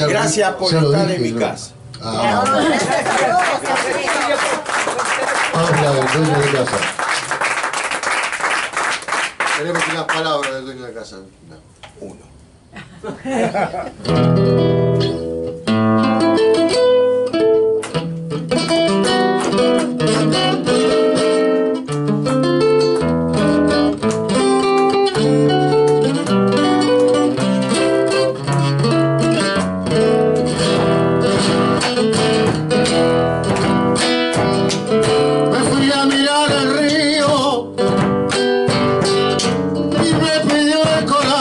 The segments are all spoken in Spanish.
Lo Gracias por lo estar dije, en mi ¿no? casa. Ah, habla del dueño de casa. Queremos unas palabras del dueño de casa. No. Uno.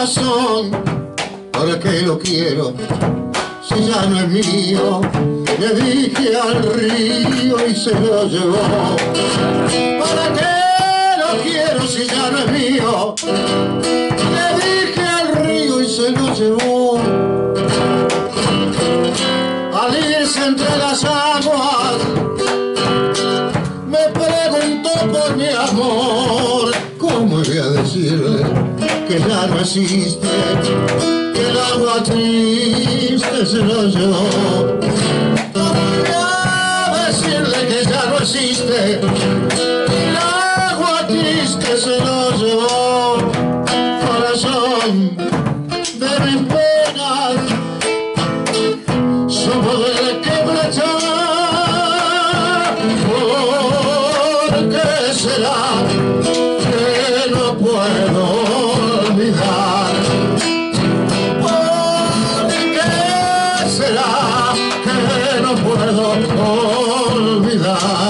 ¿Para qué lo quiero si ya no es mío? Le dije al río y se lo llevó. ¿Para qué lo quiero si ya no es mío? Le dije al río y se lo llevó. Al irse entre las aguas me preguntó por mi amor. ¿Cómo voy a decirle que ya no existe? Que el agua triste se lo llevó. ¿Cómo voy a decirle que ya no existe? olvidar.